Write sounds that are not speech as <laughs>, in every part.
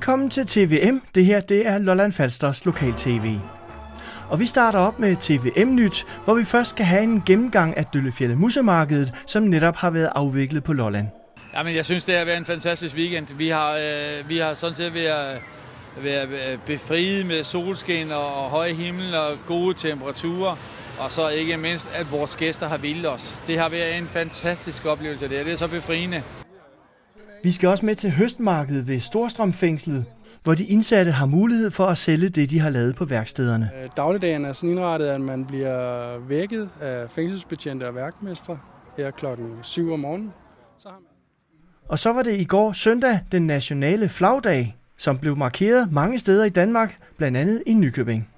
Velkommen til TVM. Det her det er Lolland Falsters Lokal TV. Og vi starter op med TVM Nyt, hvor vi først skal have en gennemgang af Døllefjælde Musemarkedet, som netop har været afviklet på Lolland. Jamen, jeg synes, det har været en fantastisk weekend. Vi har, øh, vi har sådan set været, været øh, befriet med solskin og, og høj himmel og gode temperaturer. Og så ikke mindst, at vores gæster har vildt os. Det har været en fantastisk oplevelse. Det det er så befriende. Vi skal også med til høstmarkedet ved Storstrømfængslet, hvor de indsatte har mulighed for at sælge det, de har lavet på værkstederne. Øh, dagligdagen er sådan indrettet, at man bliver vækket af fængselsbetjente og værkmestre her klokken 7 om morgenen. Så har man... Og så var det i går søndag den nationale flagdag, som blev markeret mange steder i Danmark, blandt andet i Nykøbing.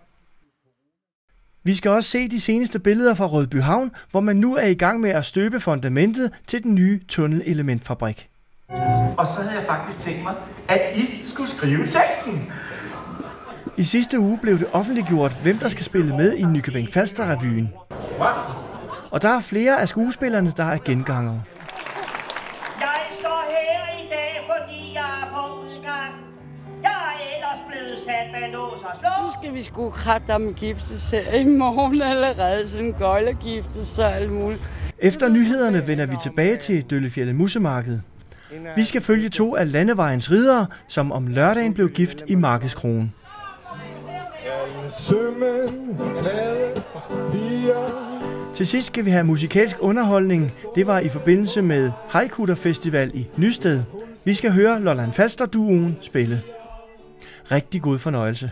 Vi skal også se de seneste billeder fra Rødby Havn, hvor man nu er i gang med at støbe fundamentet til den nye tunnelelementfabrik. Og så havde jeg faktisk tænkt mig, at I skulle skrive teksten. I sidste uge blev det offentliggjort, hvem der skal spille med i Nykøbing Falster Revyen. Og der er flere af skuespillerne, der er gengangere. Jeg står her i dag, fordi jeg er på udgang. Jeg er ellers blevet sat med lås og slå. Nu skal vi sgu kratte om gifte sig i morgen allerede, sådan gøjler gifte sig alt muligt. Efter nyhederne vender vi tilbage til Døllefjælde Musemarked. Vi skal følge to af landevejens ridere, som om lørdagen blev gift i Markedskronen. Til sidst skal vi have musikalsk underholdning. Det var i forbindelse med Haikutter Festival i Nysted. Vi skal høre Lolland Falster duoen spille. Rigtig god fornøjelse.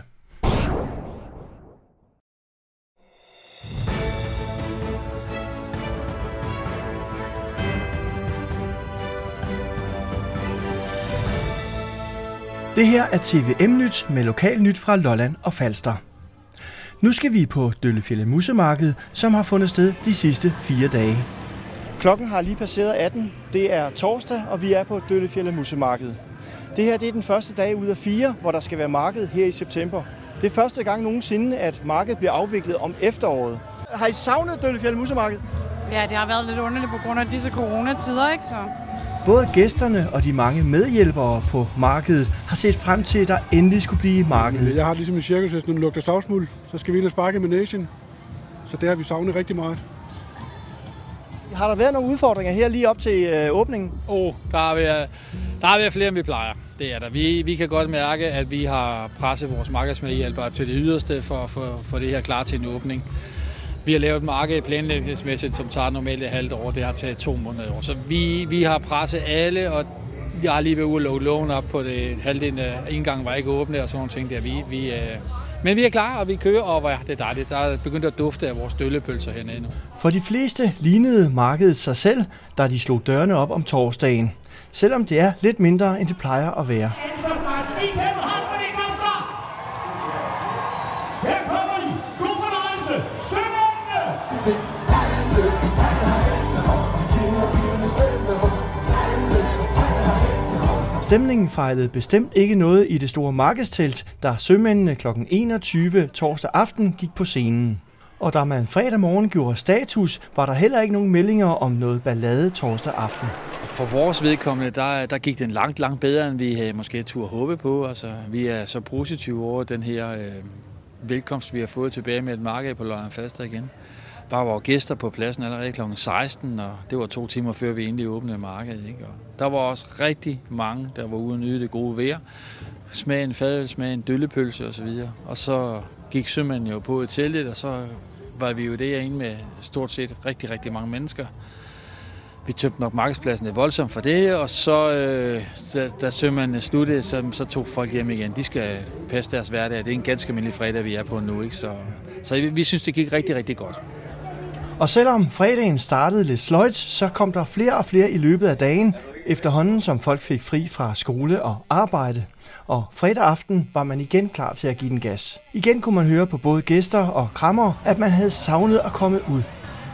Det her er TVM Nyt med lokal nyt fra Lolland og Falster. Nu skal vi på Døllefjælde Musemarked, som har fundet sted de sidste fire dage. Klokken har lige passeret 18. Det er torsdag, og vi er på Døllefjælde Musemarked. Det her det er den første dag ud af fire, hvor der skal være marked her i september. Det er første gang nogensinde, at markedet bliver afviklet om efteråret. Har I savnet Døllefjælde Musemarked? Ja, det har været lidt underligt på grund af disse coronatider, ikke så? Både gæsterne og de mange medhjælpere på markedet har set frem til, at der endelig skulle blive marked. Jeg har ligesom en cirkus, hvis nu lugter savsmuld, så skal vi ind og sparke med nation. Så det har vi savnet rigtig meget. Har der været nogle udfordringer her lige op til øh, åbningen? Oh, der har været, der har været flere, end vi plejer. Det er der. Vi, vi kan godt mærke, at vi har presset vores markedsmedhjælpere til det yderste for at få det her klar til en åbning. Vi har lavet marked planlægningsmæssigt, som tager normalt et halvt år. Det har taget to måneder. Så vi, vi har presset alle, og jeg har lige været ude og lukke lån op på det halvdelen af indgangen var ikke åbne og sådan nogle ting der. Vi, vi, øh, men vi er klar, og vi kører, og ja, det er dejligt. Der er begyndt at dufte af vores døllepølser hernede nu. For de fleste lignede markedet sig selv, da de slog dørene op om torsdagen. Selvom det er lidt mindre, end det plejer at være. Stemningen fejlede bestemt ikke noget i det store markedstelt, da sømændene kl. 21 torsdag aften gik på scenen. Og da man fredag morgen gjorde status, var der heller ikke nogen meldinger om noget ballade torsdag aften. For vores vedkommende, der, der gik den langt, langt bedre, end vi havde måske tur håbe på. Altså, vi er så positive over den her øh, velkomst, vi har fået tilbage med et marked på Lolland Falster igen. Der var gæster på pladsen allerede kl. 16, og det var to timer før vi egentlig åbnede markedet. Ikke? Og der var også rigtig mange, der var ude og nyde det gode vejr. Smag en fadøl, smag en døllepølse osv. Og så gik sømanden jo på et teltet, og så var vi jo derinde med stort set rigtig, rigtig mange mennesker. Vi tømte nok markedspladsen lidt voldsomt for det, og så, øh, da, da sømanden sluttede, så, så tog folk hjem igen. De skal passe deres hverdag. Det er en ganske almindelig fredag, vi er på nu. Ikke? Så, så vi, vi synes, det gik rigtig, rigtig godt. Og selvom fredagen startede lidt sløjt, så kom der flere og flere i løbet af dagen, efterhånden som folk fik fri fra skole og arbejde. Og fredag aften var man igen klar til at give den gas. Igen kunne man høre på både gæster og krammer, at man havde savnet at komme ud.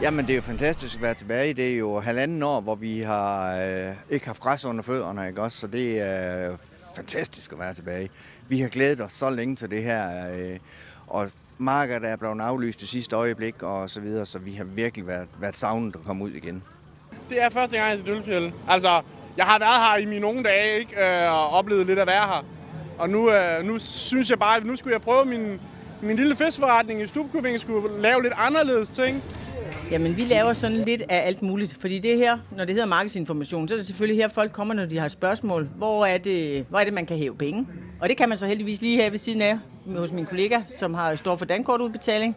Jamen, det er jo fantastisk at være tilbage. Det er jo halvanden år, hvor vi har øh, ikke haft græs under fødderne, ikke også? Så det er fantastisk at være tilbage. Vi har glædet os så længe til det her, øh, og markedet er blevet aflyst det sidste øjeblik og så videre, så vi har virkelig været, været savnet at komme ud igen. Det er første gang til Dølfjell. Altså, jeg har været her i mine unge dage, ikke? Øh, og oplevet lidt at være her. Og nu, øh, nu synes jeg bare, at nu skulle jeg prøve min, min lille fiskforretning i Stubkøbing, skulle lave lidt anderledes ting. Jamen, vi laver sådan lidt af alt muligt, fordi det her, når det hedder markedsinformation, så er det selvfølgelig her, folk kommer, når de har spørgsmål. Hvor er det, hvor er det man kan hæve penge? Og det kan man så heldigvis lige have ved siden af hos min kollega, som har står for dankortudbetaling.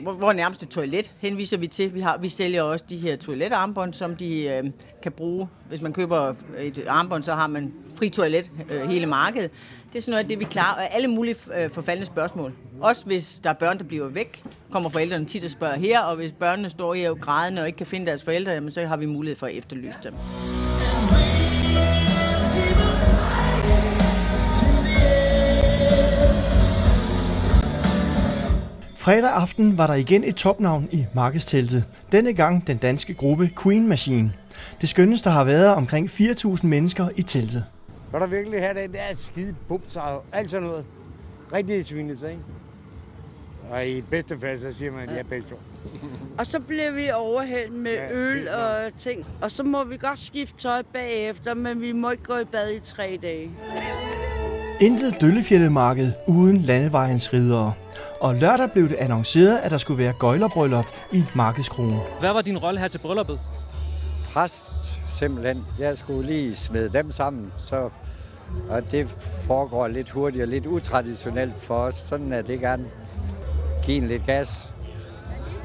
Hvor, hvor nærmeste toilet henviser vi til. Vi, har, vi sælger også de her toiletarmbånd, som de øh, kan bruge. Hvis man køber et armbånd, så har man fri toilet øh, hele markedet. Det er sådan noget af det, vi klarer. Og alle mulige øh, forfaldende spørgsmål. Også hvis der er børn, der bliver væk, kommer forældrene tit og spørger her. Og hvis børnene står her og grædende og ikke kan finde deres forældre, jamen, så har vi mulighed for at efterlyse dem. Fredag aften var der igen et topnavn i markedsteltet. Denne gang den danske gruppe Queen Machine. Det skønneste har været omkring 4.000 mennesker i teltet. Kan du virkelig have den der skide bums og alt sådan noget? Rigtig svinelse, ikke? Og i bedste fald, så siger man, ja, bedst Og så bliver vi overhældt med Ja, øl og ting. Og så må vi godt skifte tøj bagefter, men vi må ikke gå i bad i tre dage. Intet Døllefjellemarked uden landevejens ridere. Og lørdag blev det annonceret, at der skulle være gøjlerbryllup i Markedskronen. Hvad var din rolle her til brylluppet? Præst, simpelthen. Jeg skulle lige smide dem sammen, så og det foregår lidt hurtigt og lidt utraditionelt for os. Sådan er det gerne. Giv en lidt gas.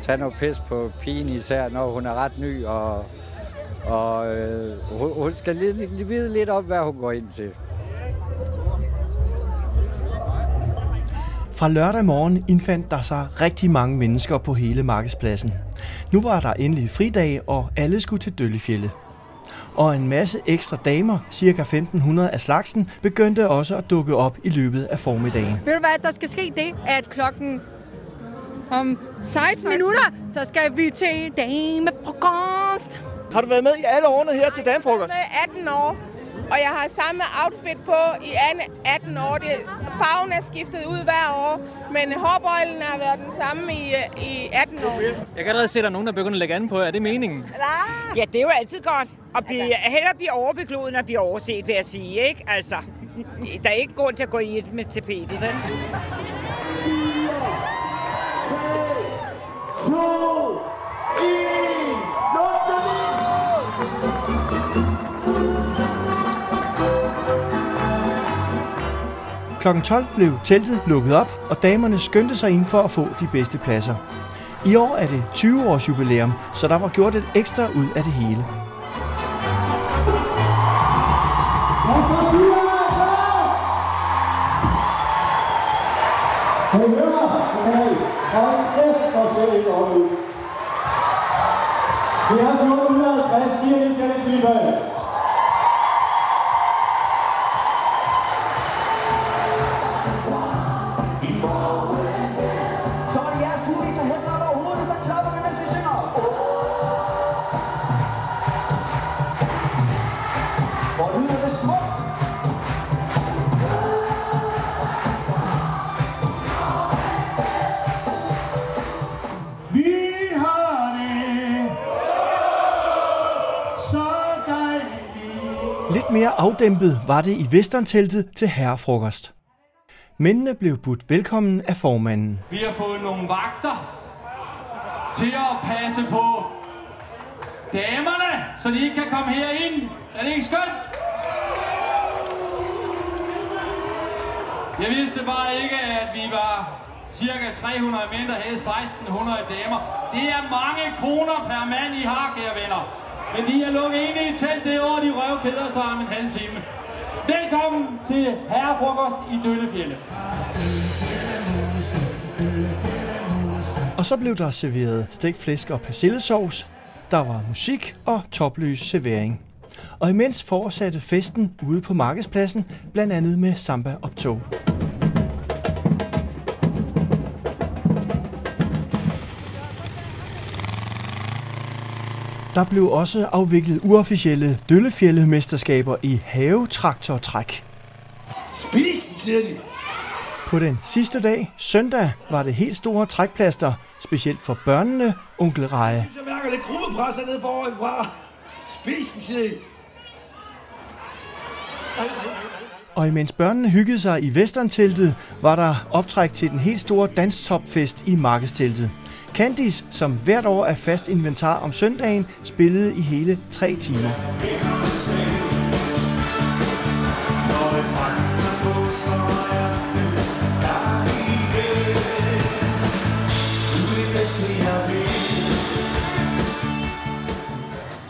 Tag noget pis på pigen især, når hun er ret ny, og, og øh, hun, skal vide lidt om, hvad hun går ind til. Fra lørdag morgen indfandt der sig rigtig mange mennesker på hele markedspladsen. Nu var der endelig fridag, og alle skulle til Døllefjelle. Og en masse ekstra damer, cirka 1500 af slagsen, begyndte også at dukke op i løbet af formiddagen. Ved du hvad, der skal ske det, at klokken om 16 minutter, så skal vi til damefrokost. Har du været med i alle årene her til damefrokost? Jeg er 18 år, og jeg har samme outfit på i 18 år. Det, farven er skiftet ud hver år, men hårbøjlen har været den samme i, i 18 år. Jeg kan allerede se, at der er nogen, der begynder at lægge an på. Er det meningen? Ja, det er jo altid godt at blive, altså... hellere blive overbekloet, end at blive overset, vil jeg sige, ikke? Altså, der er ikke grund til at gå i et med tapetet, vel? Kl. 12 blev teltet lukket op, og damerne skyndte sig ind for at få de bedste pladser. I år er det 20 års jubilæum, så der var gjort et ekstra ud af det hele. Kan afdæmpet var det i Vesternteltet til herrefrokost. Mændene blev budt velkommen af formanden. Vi har fået nogle vagter til at passe på damerne, så de ikke kan komme herind. Er det ikke skønt? Jeg vidste bare ikke, at vi var cirka 300 mænd, og havde 1600 damer. Det er mange kroner per mand, I har, kære venner. Men de er lukket inde i telt det år, de røvkæder sig om en halv time. Velkommen til herrefrokost i Døllefjelle. Og så blev der serveret stikflæsk flæsk og persillesovs. Der var musik og topløs servering. Og imens fortsatte festen ude på markedspladsen, blandt andet med samba-optog. Der blev også afviklet uofficielle Døllefjelle-mesterskaber i havetraktortræk. Spis den, siger de. På den sidste dag, søndag, var det helt store trækplaster, specielt for børnene, onkel Reje. Jeg mærker lidt gruppepres hernede foran fra. Spis den, siger de. Og imens børnene hyggede sig i westernteltet, var der optræk til den helt store danstopfest i markedsteltet. Candice, som hvert år er fast inventar om søndagen, spillede i hele tre timer.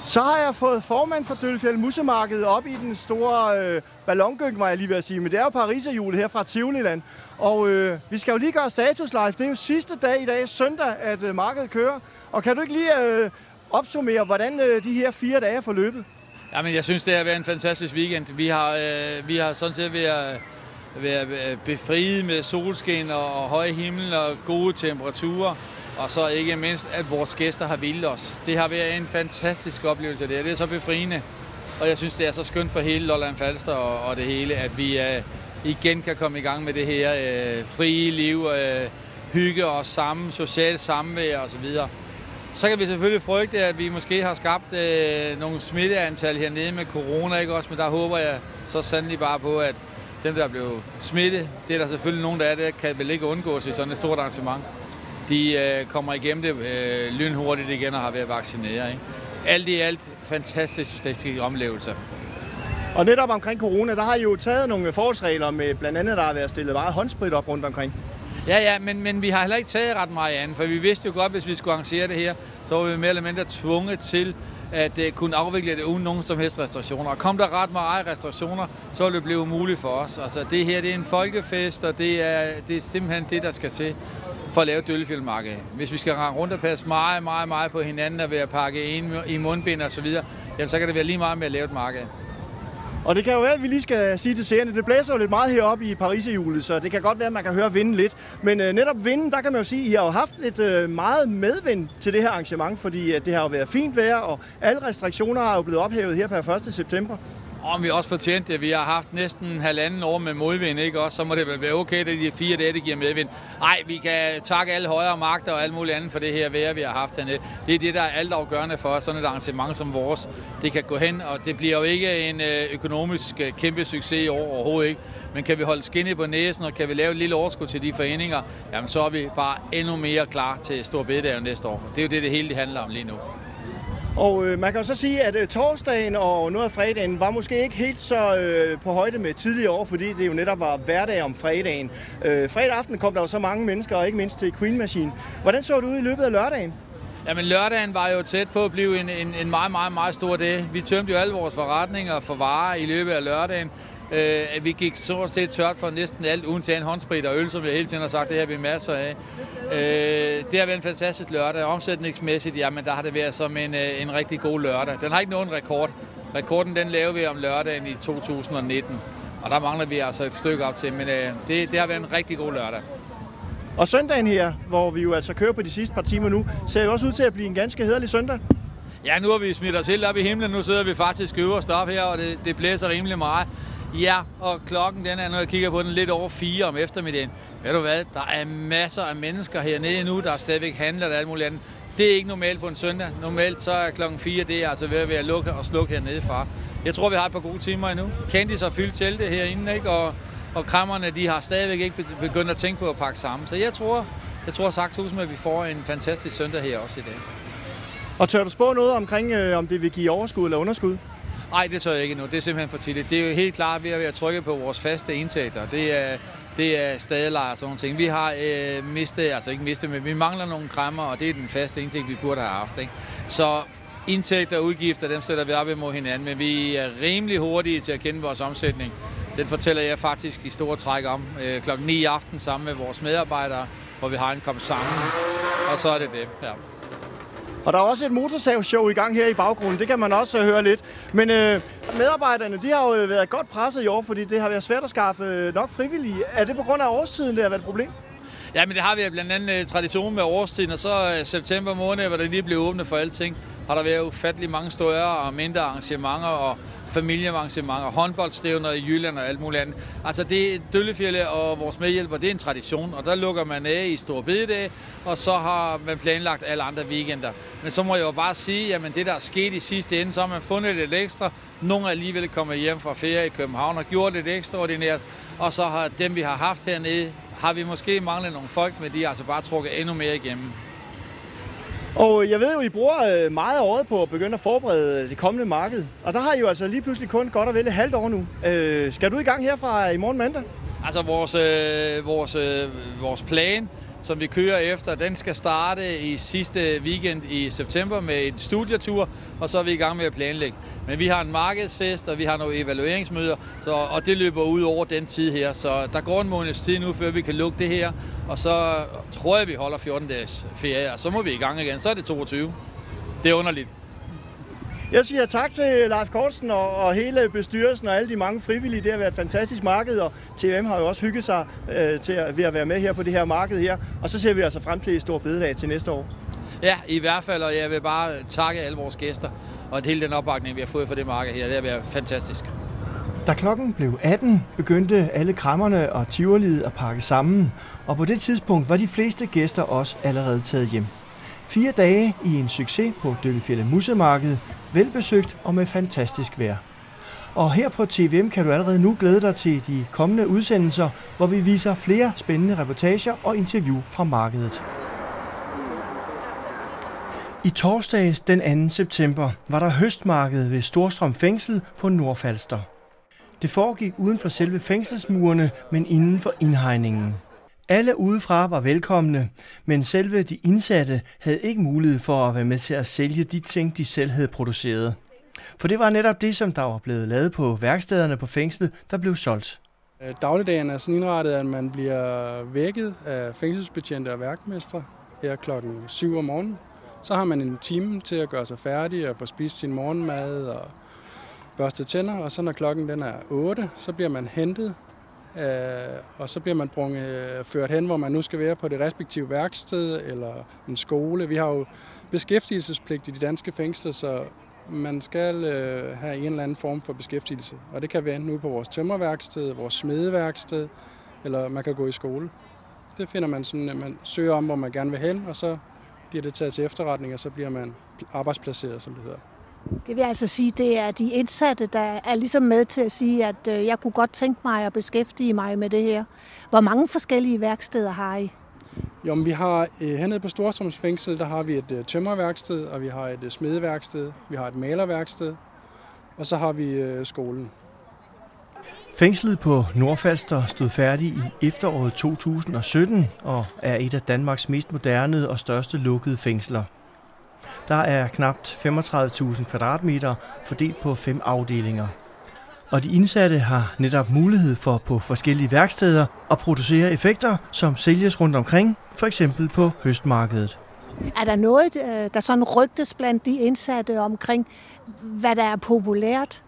Så har jeg fået formand for Døllefjeld Musemarkedet op i den store øh, ballongyng, var jeg lige ved at sige. Men det er jo Pariserhjulet her fra Tivoliland. Og øh, vi skal jo lige gøre status live. Det er jo sidste dag i dag, søndag, at øh, markedet kører. Og kan du ikke lige øh, opsummere, hvordan øh, de her fire dage er forløbet? Jamen, jeg synes, det har været en fantastisk weekend. Vi har, øh, vi har sådan set været, øh, været øh, befriet med solskin og, og høj himmel og gode temperaturer. Og så ikke mindst, at vores gæster har vildt os. Det har været en fantastisk oplevelse. Det er, det er så befriende. Og jeg synes, det er så skønt for hele Lolland Falster og, og det hele, at vi Øh, igen kan komme i gang med det her øh, frie liv, øh, hygge os sammen, socialt samvær og så videre. Så kan vi selvfølgelig frygte, at vi måske har skabt øh, nogle smitteantal hernede med corona, ikke også? Men der håber jeg så sandelig bare på, at dem, der er blevet smittet, det er der selvfølgelig nogen, der er det, kan vel ikke undgås i sådan et stort arrangement de øh, kommer igennem det øh, lynhurtigt igen og har været vaccineret. Ikke? Alt i alt fantastisk, fantastisk omlevelser. Og netop omkring corona, der har I jo taget nogle forholdsregler med blandt andet, der har været stillet meget håndsprit op rundt omkring. Ja, ja, men, men vi har heller ikke taget ret meget andet, for vi vidste jo godt, hvis vi skulle arrangere det her, så var vi mere eller mindre tvunget til at uh, kunne afvikle det uden nogen som helst restriktioner. Og kom der ret meget restriktioner, så ville det blive umuligt for os. Altså det her det er en folkefest, og det er, det er simpelthen det, der skal til for at lave døllefjeldmarked. Hvis vi skal rende rundt og passe meget, meget, meget på hinanden og ved at pakke en i mundbind og så videre, jamen så kan det være lige meget med at lave et marked. Og det kan jo være, at vi lige skal sige til seerne, det blæser jo lidt meget heroppe i Paris julet, så det kan godt være, at man kan høre vinden lidt. Men øh, netop vinden, der kan man jo sige, at I har jo haft lidt øh, meget medvind til det her arrangement, fordi at det har jo været fint vejr, og alle restriktioner har jo blevet ophævet her per 1. september. Om vi også fortjent det. Vi har haft næsten halvanden år med modvind, ikke også? Så må det vel være okay, at de fire dage, det giver medvind. Nej, vi kan takke alle højere magter og alt muligt andet for det her vejr, vi har haft hernede. Det er det, der er altafgørende for sådan et arrangement som vores. Det kan gå hen, og det bliver jo ikke en øh, økonomisk øh, kæmpe succes i år overhovedet ikke. Men kan vi holde skinnet på næsen, og kan vi lave et lille overskud til de foreninger, jamen så er vi bare endnu mere klar til Stor Bededag næste år. Det er jo det, det hele det handler om lige nu. Og øh, man kan jo så sige, at øh, torsdagen og noget af fredagen var måske ikke helt så øh, på højde med tidligere år, fordi det jo netop var hverdag om fredagen. Øh, fredag aften kom der jo så mange mennesker, og ikke mindst til Queen Machine. Hvordan så det ud i løbet af lørdagen? Jamen lørdagen var jo tæt på at blive en, en, en meget, meget, meget stor dag. Vi tømte jo alle vores forretninger for varer i løbet af lørdagen. Øh, vi gik så set tørt for næsten alt, uden til en håndsprit og øl, som jeg hele tiden har sagt, det har vi masser af. Øh, det har været en fantastisk lørdag. Omsætningsmæssigt, jamen der har det været som en, øh, en rigtig god lørdag. Den har ikke nogen rekord. Rekorden den lavede vi om lørdagen i 2019. Og der mangler vi altså et stykke op til, men øh, det, det har været en rigtig god lørdag. Og søndagen her, hvor vi jo altså kører på de sidste par timer nu, ser jo også ud til at blive en ganske hederlig søndag. Ja, nu har vi smidt os helt op i himlen. Nu sidder vi faktisk øverst op her, og det, det blæser rimelig meget. Ja, og klokken den er, når jeg kigger på den, lidt over fire om eftermiddagen. Ved du hvad, der er masser af mennesker hernede nu, der stadigvæk handler og alt muligt andet. Det er ikke normalt på en søndag. Normalt så er klokken 4, det er altså ved at være lukke og slukke hernede fra. Jeg tror, vi har et par gode timer endnu. Candice har fyldt teltet herinde, ikke? Og, og krammerne, de har stadigvæk ikke begyndt at tænke på at pakke sammen. Så jeg tror, jeg tror sagt ud at vi får en fantastisk søndag her også i dag. Og tør du spå noget omkring, øh, om det vil give overskud eller underskud? Nej, det tør jeg ikke nu. Det er simpelthen for tidligt. Det er jo helt klart ved at være trykket på vores faste indtægter. Det er, det er stadelejer og sådan nogle ting. Vi har øh, mistet, altså ikke mistet, men vi mangler nogle krammer, og det er den faste indtægt, vi burde have haft. Ikke? Så indtægter og udgifter, dem sætter vi op imod hinanden, men vi er rimelig hurtige til at kende vores omsætning. Den fortæller jeg faktisk i store træk om øh, klokken 9 i aften sammen med vores medarbejdere, hvor vi har en kom sammen, og så er det det. Ja. Og der er også et motorsavshow i gang her i baggrunden. Det kan man også øh, høre lidt. Men øh, medarbejderne, de har jo øh, været godt presset i år, fordi det har været svært at skaffe øh, nok frivillige. Er det på grund af årstiden, det har været et problem? Ja, men det har vi blandt andet tradition med årstiden, og så september måned, hvor det lige blev åbnet for alting, har der været ufattelig mange større og mindre arrangementer, og familiearrangementer, håndboldstævner i Jylland og alt muligt andet. Altså det Døllefjælde og vores medhjælper, det er en tradition, og der lukker man af i store Bededag, og så har man planlagt alle andre weekender. Men så må jeg jo bare sige, at det der er sket i sidste ende, så har man fundet lidt ekstra. Nogle er alligevel kommet hjem fra ferie i København og gjort lidt ekstraordinært, og så har dem, vi har haft hernede, har vi måske manglet nogle folk, men de har altså bare trukket endnu mere igennem. Og jeg ved jo, I bruger øh, meget af året på at begynde at forberede det kommende marked. Og der har I jo altså lige pludselig kun godt og vel et halvt år nu. Øh, skal du i gang herfra i morgen mandag? Altså vores, øh, vores, øh, vores plan som vi kører efter, den skal starte i sidste weekend i september med en studietur, og så er vi i gang med at planlægge. Men vi har en markedsfest, og vi har nogle evalueringsmøder, så, og det løber ud over den tid her. Så der går en måneds tid nu, før vi kan lukke det her, og så tror jeg, vi holder 14 dages ferie, og så må vi i gang igen. Så er det 22. Det er underligt. Jeg siger tak til Leif Kortsen og, og hele bestyrelsen og alle de mange frivillige. Det har været et fantastisk marked, og TVM har jo også hygget sig øh, til at, ved at være med her på det her marked her. Og så ser vi altså frem til et stort bededag til næste år. Ja, i hvert fald, og jeg vil bare takke alle vores gæster og hele den opbakning, vi har fået for det marked her. Det har været fantastisk. Da klokken blev 18, begyndte alle krammerne og tivoliet at pakke sammen, og på det tidspunkt var de fleste gæster også allerede taget hjem. Fire dage i en succes på Døllefjælde Musemarked, velbesøgt og med fantastisk vejr. Og her på TVM kan du allerede nu glæde dig til de kommende udsendelser, hvor vi viser flere spændende reportager og interview fra markedet. I torsdags den 2. september var der høstmarked ved Storstrøm Fængsel på Nordfalster. Det foregik uden for selve fængselsmurene, men inden for indhegningen. Alle udefra var velkomne, men selve de indsatte havde ikke mulighed for at være med til at sælge de ting, de selv havde produceret. For det var netop det, som der var blevet lavet på værkstederne på fængslet, der blev solgt. Øh, dagligdagen er sådan indrettet, at man bliver vækket af fængselsbetjente og værkmestre her klokken 7 om morgenen. Så har man en time til at gøre sig færdig og få spist sin morgenmad og børste tænder, og så når klokken den er 8, så bliver man hentet Øh, og så bliver man brunget, øh, ført hen, hvor man nu skal være på det respektive værksted eller en skole. Vi har jo beskæftigelsespligt i de danske fængsler, så man skal øh, have en eller anden form for beskæftigelse. Og det kan være enten ude på vores tømmerværksted, vores smedeværksted, eller man kan gå i skole. Det finder man sådan, at man søger om, hvor man gerne vil hen, og så bliver det taget til efterretning, og så bliver man arbejdsplaceret, som det hedder. Det vil altså sige, det er de indsatte, der er ligesom med til at sige, at øh, jeg kunne godt tænke mig at beskæftige mig med det her. Hvor mange forskellige værksteder har I? Jo, vi har øh, hernede på Storstrømsfængsel, der har vi et øh, tømmerværksted, og vi har et smedeværksted, vi har et malerværksted, og så har vi skolen. Fængslet på Nordfalster stod færdig i efteråret 2017 og er et af Danmarks mest moderne og største lukkede fængsler. Der er knap 35.000 kvadratmeter fordelt på fem afdelinger. Og de indsatte har netop mulighed for på forskellige værksteder at producere effekter, som sælges rundt omkring, for eksempel på høstmarkedet. Er der noget, øh, der sådan rygtes blandt de indsatte omkring, hvad der er populært?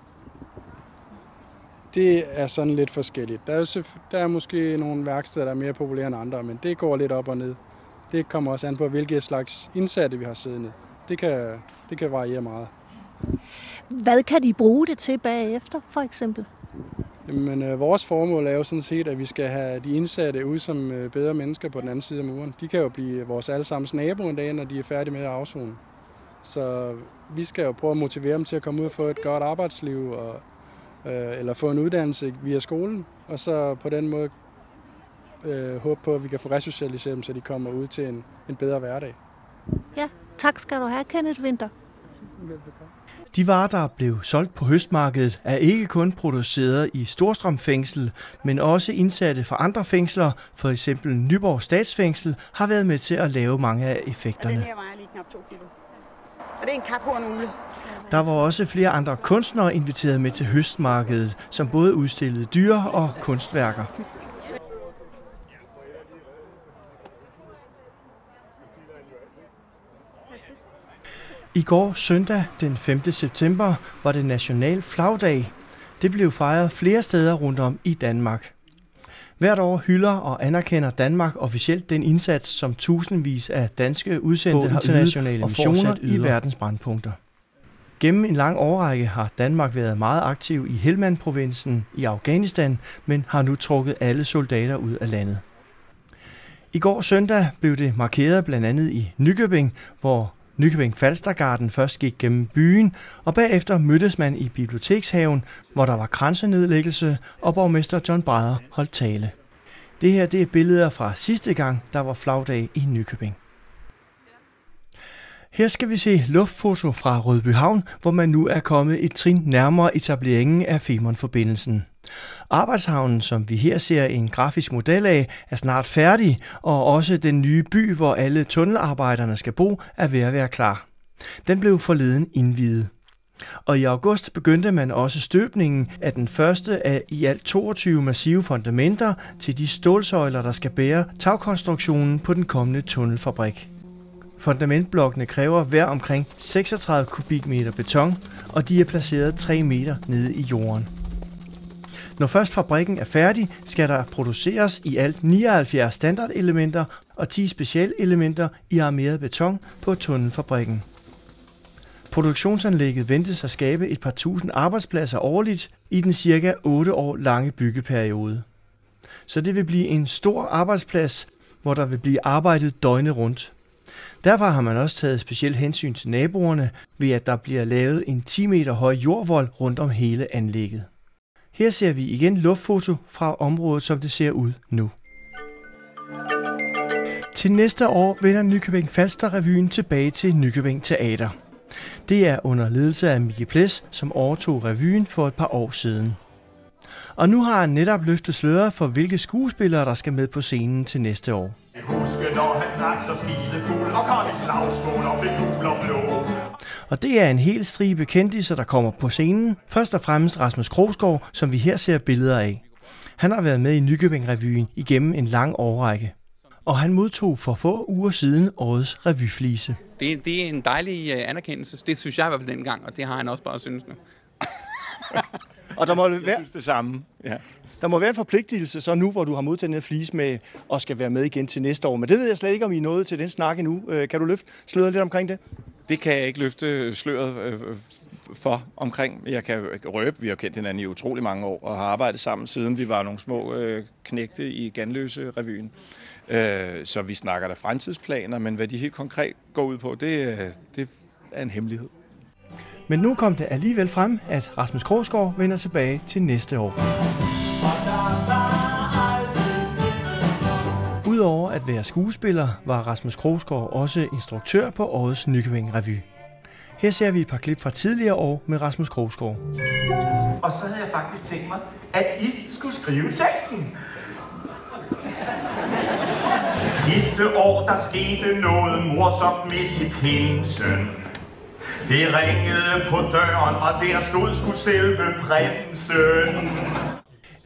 Det er sådan lidt forskelligt. Der er, der er måske nogle værksteder, der er mere populære end andre, men det går lidt op og ned. Det kommer også an på, hvilke slags indsatte vi har siddende det kan, det kan variere meget. Hvad kan de bruge det til bagefter, for eksempel? Men øh, vores formål er jo sådan set, at vi skal have de indsatte ud som øh, bedre mennesker på den anden side af muren. De kan jo blive vores allesammens nabo en dag, når de er færdige med at afzone. Så vi skal jo prøve at motivere dem til at komme ud og få et godt arbejdsliv, og, øh, eller få en uddannelse via skolen, og så på den måde øh, håbe på, at vi kan få resocialiseret dem, så de kommer ud til en, en bedre hverdag. Ja, Tak skal du have, Kenneth Winter. De varer, der blev solgt på høstmarkedet, er ikke kun produceret i Storstrøm fængsel, men også indsatte fra andre fængsler, for eksempel Nyborg Statsfængsel, har været med til at lave mange af effekterne. Og den her vejer lige knap 2 kilo. Og det er en kaphornugle. Der var også flere andre kunstnere inviteret med til høstmarkedet, som både udstillede dyr og kunstværker. I går søndag den 5. september var det national flagdag. Det blev fejret flere steder rundt om i Danmark. Hvert år hylder og anerkender Danmark officielt den indsats, som tusindvis af danske udsendte har internationale missioner i verdens brandpunkter. Gennem en lang årrække har Danmark været meget aktiv i Helmand-provinsen i Afghanistan, men har nu trukket alle soldater ud af landet. I går søndag blev det markeret blandt andet i Nykøbing, hvor Nykøbing Falstergarden først gik gennem byen, og bagefter mødtes man i bibliotekshaven, hvor der var kransenedlæggelse, og borgmester John Breder holdt tale. Det her det er billeder fra sidste gang, der var flagdag i Nykøbing. Her skal vi se luftfoto fra Rødbyhavn, hvor man nu er kommet et trin nærmere etableringen af Femernforbindelsen. Arbejdshavnen, som vi her ser en grafisk model af, er snart færdig, og også den nye by, hvor alle tunnelarbejderne skal bo, er ved at være klar. Den blev forleden indviet. Og i august begyndte man også støbningen af den første af i alt 22 massive fundamenter til de stålsøjler, der skal bære tagkonstruktionen på den kommende tunnelfabrik. Fundamentblokkene kræver hver omkring 36 kubikmeter beton, og de er placeret 3 meter nede i jorden. Når først fabrikken er færdig, skal der produceres i alt 79 standardelementer og 10 specialelementer i armeret beton på tunnelfabrikken. Produktionsanlægget ventes at skabe et par tusind arbejdspladser årligt i den cirka 8 år lange byggeperiode. Så det vil blive en stor arbejdsplads, hvor der vil blive arbejdet døgnet rundt. Derfor har man også taget specielt hensyn til naboerne ved at der bliver lavet en 10 meter høj jordvold rundt om hele anlægget. Her ser vi igen luftfoto fra området, som det ser ud nu. Til næste år vender Nykøbing Falster Revyen tilbage til Nykøbing Teater. Det er under ledelse af Mikke Ples, som overtog revyen for et par år siden. Og nu har han netop løftet sløret for, hvilke skuespillere, der skal med på scenen til næste år. Huske, når han drak så skide fuld og kom i slagsmål og blev gul og blå. Og det er en hel stribe kendtiser, der kommer på scenen. Først og fremmest Rasmus Krogsgaard, som vi her ser billeder af. Han har været med i Nykøbing-revyen igennem en lang årrække. Og han modtog for få uger siden årets revyflise. Det, det er en dejlig uh, anerkendelse. Det synes jeg i hvert fald dengang, og det har han også bare synes nu. <laughs> og der må være det samme. Ja. Der må være en forpligtelse så nu, hvor du har modtaget den her flise med og skal være med igen til næste år. Men det ved jeg slet ikke, om I er nået til den snak endnu. Øh, kan du løfte sløret lidt omkring det? Det kan jeg ikke løfte øh, sløret øh, øh, for omkring. Jeg kan røbe, vi har kendt hinanden i utrolig mange år og har arbejdet sammen siden vi var nogle små øh, knægte i Ganløse-revyen. Så vi snakker der fremtidsplaner, men hvad de helt konkret går ud på, det, det er en hemmelighed. Men nu kom det alligevel frem, at Rasmus Krogsgaard vender tilbage til næste år. Udover at være skuespiller, var Rasmus Krogsgaard også instruktør på årets Nykøbing Revy. Her ser vi et par klip fra tidligere år med Rasmus Krogsgaard. Og så havde jeg faktisk tænkt mig, at I skulle skrive teksten. Sidste år, der skete noget morsomt midt i pinsen. Det ringede på døren, og der stod skulle selve prinsen.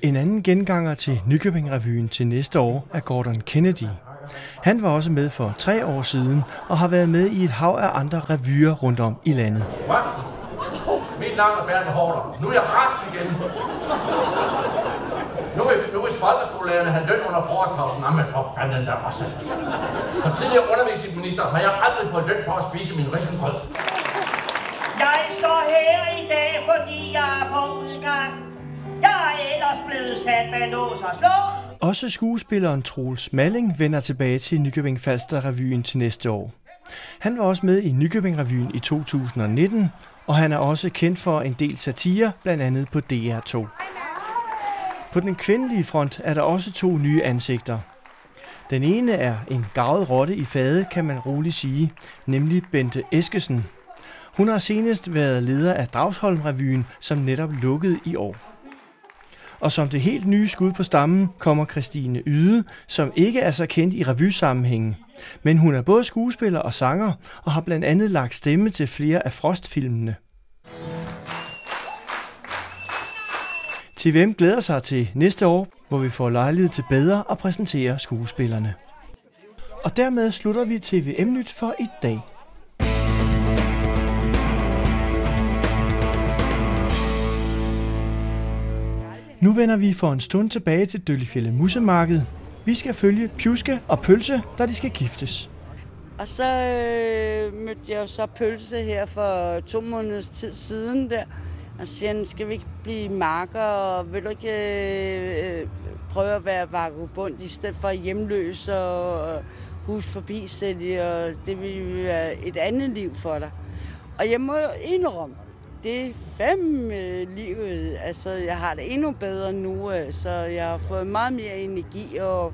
En anden genganger til Nykøbing-revyen til næste år er Gordon Kennedy. Han var også med for tre år siden og har været med i et hav af andre revyer rundt om i landet. Mit navn er Bertel Hårder. Nu er jeg resten igen. Nu vil, nu vil folkeskolelærerne have løn under frokostpausen. Jamen for fanden der også. Som tidligere undervisningsminister har jeg aldrig fået løn for at spise min risengrød. Jeg står her i dag, fordi jeg er på udgang. Jeg er ellers blevet sat med lås og slå. Også skuespilleren Troels Malling vender tilbage til Nykøbing Falster Revyen til næste år. Han var også med i Nykøbing Revyen i 2019, og han er også kendt for en del satire, blandt andet på DR2. På den kvindelige front er der også to nye ansigter. Den ene er en gavet rotte i fade, kan man roligt sige, nemlig Bente Eskesen. Hun har senest været leder af Dragsholm-revyen, som netop lukkede i år. Og som det helt nye skud på stammen kommer Christine Yde, som ikke er så kendt i revysammenhængen. Men hun er både skuespiller og sanger, og har blandt andet lagt stemme til flere af Frost-filmene. Til hvem glæder sig til næste år, hvor vi får lejlighed til bedre at præsentere skuespillerne. Og dermed slutter vi TVM-nyt for i dag. Nu vender vi for en stund tilbage til Døllefjælde Musemarked. Vi skal følge Pjuske og Pølse, da de skal giftes. Og så øh, mødte jeg jo så pølse her for to måneders tid siden der. Og så siger han, skal vi ikke blive marker, og vil du ikke øh, øh prøve at være vagabond i stedet for hjemløs og og hus forbi og det vil være et andet liv for dig. Og jeg må jo indrømme, det er fandme øh, livet. Altså, jeg har det endnu bedre nu, øh, så jeg har fået meget mere energi og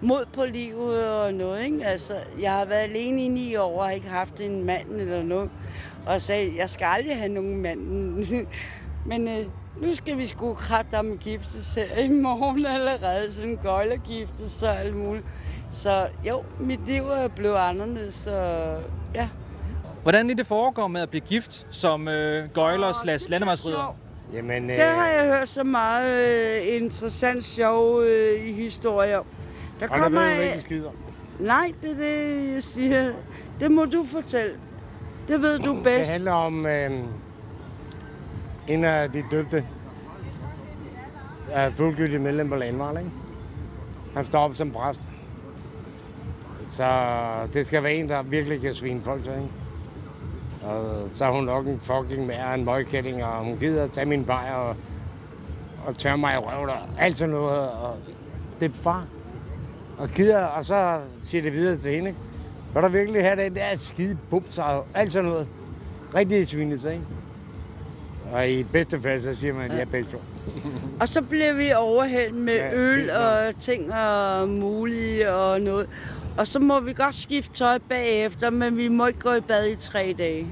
mod på livet og noget. Ikke? Altså, jeg har været alene i ni år og har ikke haft en mand eller noget. Og sagde, jeg skal aldrig have nogen mand. <laughs> Men øh, nu skal vi sgu kratte om giftes her i morgen <laughs> allerede. Sådan gøjler giftes og alt muligt. Så jo, mit liv er blevet anderledes, så ja. Hvordan er det foregår med at blive gift som øh, gøjler slash landevejsridder? Jamen, øh... Det har jeg hørt så meget øh, interessant, sjov øh, i historier. Der og kommer... Der ved du ikke. Nej, det er det, jeg siger. Det må du fortælle. Det ved du bedst. Det handler om øh, en af de døbte er fuldgyldig medlem på landvaren, ikke? Han står op som præst. Så det skal være en, der virkelig kan svine folk til, ikke? Og så hun nok en fucking mere en møgkælling, og hun gider at tage min bajer og, og tørre mig i røven og alt sådan noget. Og det er bare... Og gider, og så siger det videre til hende. Kan du virkelig have den der skide bums og alt sådan noget? Rigtig svinet, ikke? Og i bedste fald, så siger man, at de er begge to. Og så bliver vi overhældt med ja, øl og ting og mulige og noget. Og så må vi godt skifte tøj bagefter, men vi må ikke gå i bad i tre dage.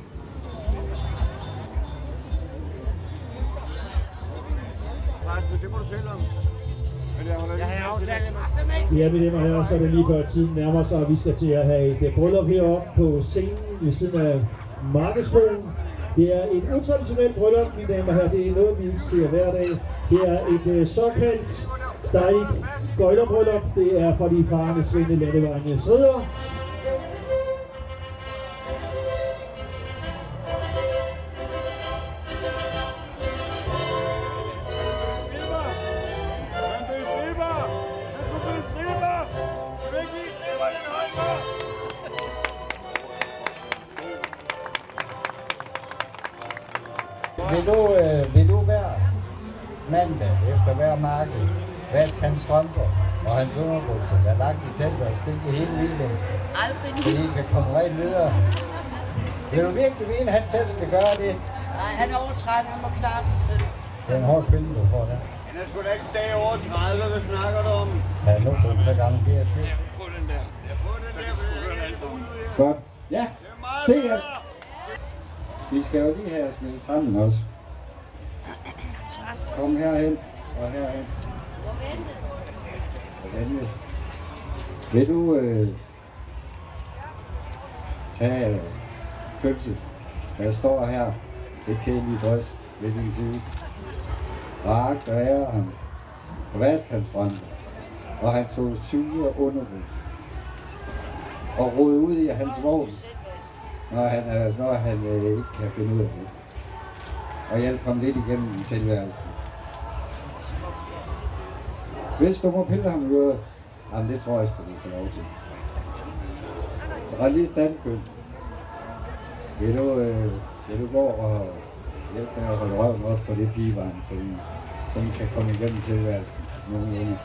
Det må du selv om. Ja, mine damer og herrer, så er det lige før tiden nærmer sig, og vi skal til at have et bryllup heroppe på scenen ved siden af Markedsskolen. Det er et utraditionelt bryllup, mine damer og herrer. Det er noget, vi ikke ser hver dag. Det er et der er ikke gøjlerbryllup. Det er for de farne svinde landevejens ridder. Vil du, øh, vil du hver mandag efter hver marked vaske hans strømper og hans underbukser, der er lagt i teltet og stikke hele weekenden, Aldrig. så I kan komme rent videre? Vil du virkelig mene, at han selv skal gøre det? Nej, han er over 30, han må klare sig selv. Det er en hård kvinde, du får der. Han er sgu da ikke dag over 30, hvad snakker du om? Ja, nu er du så gammel, det er det. Prøv den der. Jeg prøver den der, for jeg er alt Godt. Ja, se her. Vi skal jo lige have os med sammen også. Kom herhen og herhen. Hvordan øh, vil du øh, tage øh, pølse, Jeg står her det til kedelige drøs ved din side. Og agt ære ham. Og vask hans strømper. Og han tog sure underbus. Og rode ud i hans vogn, når han, øh, når han øh, ikke kan finde ud af det. Og hjælpe ham lidt igennem tilværelsen. Hvis du må pille ham i øret, jamen det tror jeg sgu, du får lov til. Og lige standkøb. Vil du, øh, vil du gå og hjælpe med at holde røven op på det pigevarm, så vi, så vi kan komme igennem tilværelsen nogenlunde?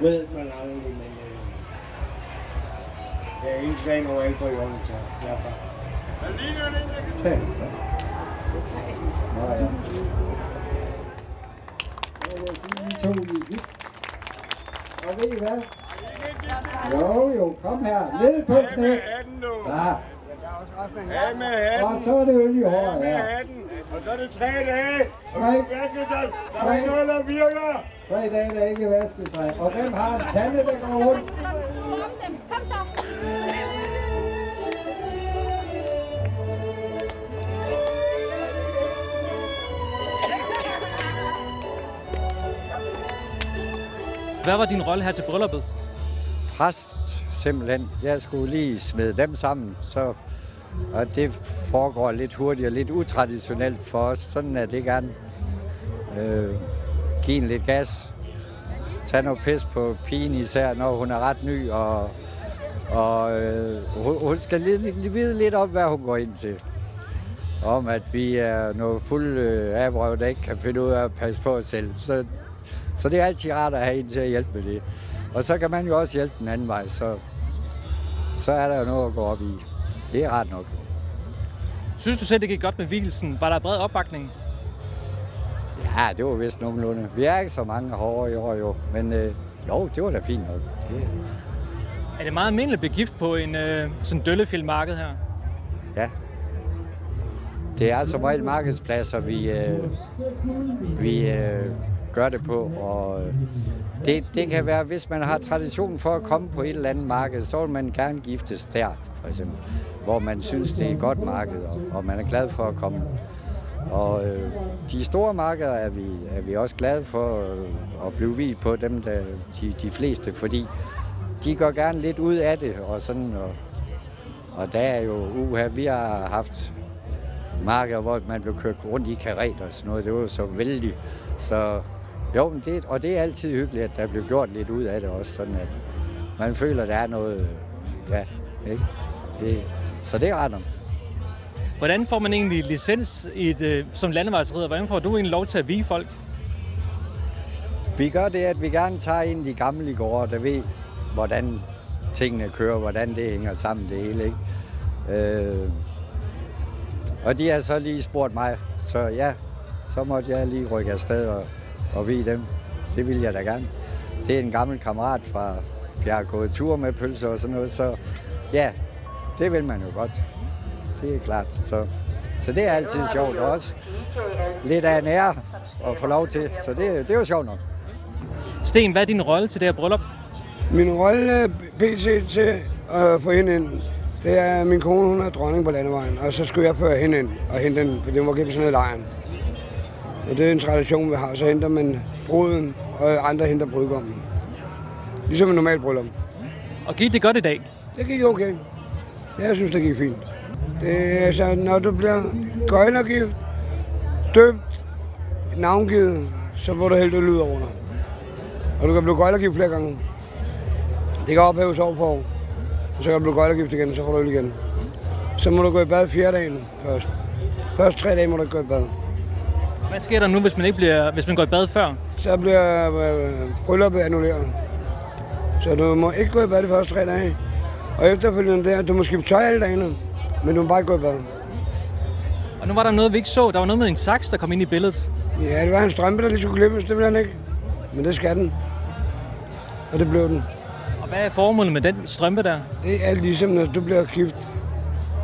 Ved man aldrig, men øh, det er eneste dag, når ældre i ånden, så jeg tager. Tag, så. Nå ja. I to i hit. Og ved I hvad? Jo, jo, kom her. Ned på knæ. Ja. Og så er det øl i håret her. Og så er det tre dage. Tre. Virker. Tre dage, der ikke vasket sig. Og hvem har en pande, der går rundt? Hvad var din rolle her til brylluppet? Præst, simpelthen. Jeg skulle lige smide dem sammen, så og det foregår lidt hurtigt og lidt utraditionelt for os. Sådan er det gerne. Øh, give en lidt gas. Tag noget pis på pigen, især når hun er ret ny, og, og øh, hun, skal lige, vide lidt om, hvad hun går ind til. Om at vi er noget fuld øh, abrøv, der ikke kan finde ud af at passe på os selv. Så, så det er altid rart at have en til at hjælpe med det. Og så kan man jo også hjælpe den anden vej, så, så er der jo noget at gå op i. Det er rart nok. Synes du selv, det gik godt med hvilelsen? Var der bred opbakning? Ja, det var vist nogenlunde. Vi er ikke så mange hårde i år jo, men øh, jo, det var da fint nok. Det... Er det meget almindeligt at blive gift på en øh, sådan døllefilmmarked her? Ja. Det er som regel markedspladser, vi, øh, vi øh, gør det på, og øh, det, det kan være, hvis man har tradition for at komme på et eller andet marked, så vil man gerne giftes der, for eksempel, hvor man synes, det er et godt marked, og, og man er glad for at komme. Og øh, de store markeder er vi, er vi også glade for øh, at blive vidt på, dem der, de, de fleste, fordi de går gerne lidt ud af det, og sådan, og, og der er jo uha, vi har haft markeder, hvor man blev kørt rundt i karet og sådan noget, det var så vældig. Så jo, men det, og det er altid hyggeligt, at der bliver gjort lidt ud af det også, sådan at man føler, at der er noget, ja, ikke? Det, så det er ret nok. Hvordan får man egentlig licens i et, øh, som landevejsridder? Hvordan får du egentlig lov til at vige folk? Vi gør det, at vi gerne tager ind de gamle gårde, der ved, hvordan tingene kører, hvordan det hænger sammen det hele. Ikke? Øh, og de har så lige spurgt mig, så ja, så måtte jeg lige rykke afsted og, og vide dem. Det vil jeg da gerne. Det er en gammel kammerat fra, jeg har gået tur med pølser og sådan noget, så ja, det vil man jo godt. Det er klart. Så, så det er altid sjovt og også lidt af en ære at få lov til. Så det, det er jo sjovt nok. Sten, hvad er din rolle til det her bryllup? Min rolle pt. til at få hende ind, det er, min kone hun er dronning på landevejen, og så skulle jeg føre hende ind og hente den, for det må give sådan noget lejen. Og det er en tradition, vi har. Så henter man bruden, og andre henter brudgommen. Ligesom en normal bryllup. Og gik det godt i dag? Det gik okay. Jeg synes, det gik fint. Det er altså, når du bliver gøjlergift, døbt, navngivet, så får du helt ud over. Og du kan blive gøjlergift flere gange. Det kan ophæves år for år. Og så kan du blive gøjlergift igen, så får du øl igen. Så må du gå i bad fjerde dagen først. Først tre dage må du gå i bad. Hvad sker der nu, hvis man, ikke bliver, hvis man går i bad før? Så bliver øh, brylluppet annulleret. Så du må ikke gå i bad de første tre dage. Og efterfølgende der, du må skifte tøj alle dagene, men du må bare ikke gå i bad. Og nu var der noget, vi ikke så. Der var noget med en saks, der kom ind i billedet. Ja, det var en strømpe, der lige skulle klippes. Det ville han ikke. Men det skal den. Og det blev den. Og hvad er formålet med den strømpe der? Det er ligesom, når du bliver gift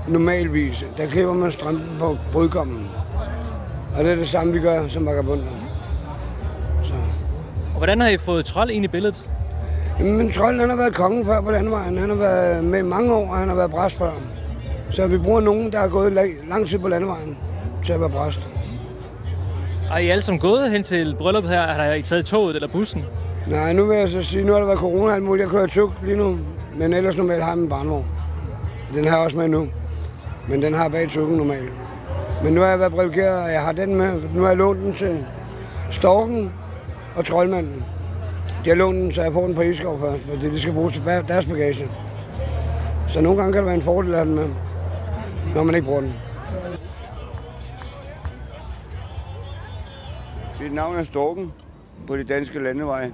normalvis. Der klipper man strømpen på brudgommen. Og det er det samme, vi gør som vagabunder. Og hvordan har I fået trold ind i billedet? Jamen, trolden han har været kongen før på landvejen. Han har været med mange år, og han har været præst før. Så vi bruger nogen, der har gået lang tid på landevejen til at være præst. Og I alle som gået hen til brylluppet her? Har I taget toget eller bussen? Nej, nu vil jeg så sige, nu har der været corona alt muligt. Jeg kører tog lige nu, men ellers normalt har jeg min barnvogn. Den har jeg også med nu, men den har bag tuggen normalt. Men nu har jeg været privilegeret, og jeg har den med. Nu har jeg lånt den til Storken og Troldmanden. De har lånt den, så jeg får den på Iskov først, fordi de skal bruges til deres bagage. Så nogle gange kan det være en fordel at have den med, når man ikke bruger den. Mit navn er Storken på de danske landeveje.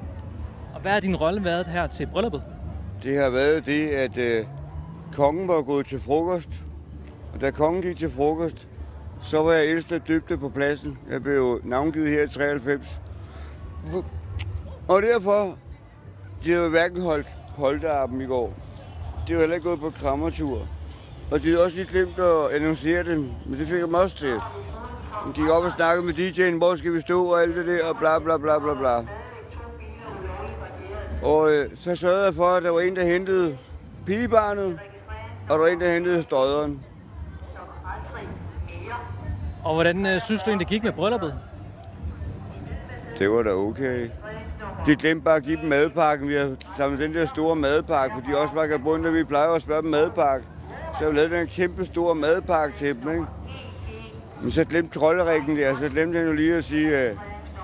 Og hvad har din rolle været her til brylluppet? Det har været det, at øh, kongen var gået til frokost. Og da kongen gik til frokost, så var jeg ældste dybde på pladsen. Jeg blev navngivet her i 93. Og derfor, de har hverken holdt polterappen i går. De var heller ikke gået på krammertur. Og de havde også lige glemt at annoncere det, men det fik jeg også til. De gik op og snakkede med DJ'en, hvor skal vi stå og alt det der, og bla bla bla bla bla. Og øh, så sørgede jeg for, at der var en, der hentede pigebarnet, og der var en, der hentede støderen. Og hvordan øh, synes du egentlig, det gik med brylluppet? Det var da okay. De glemte bare at give dem madpakken. Vi har samlet den der store madpakke, fordi de også var bundet, at vi plejer at spørge dem madpakke. Så vi lavede den kæmpe store madpakke til dem, ikke? Men så glemte trolderikken der, så glemte han jo lige at sige, at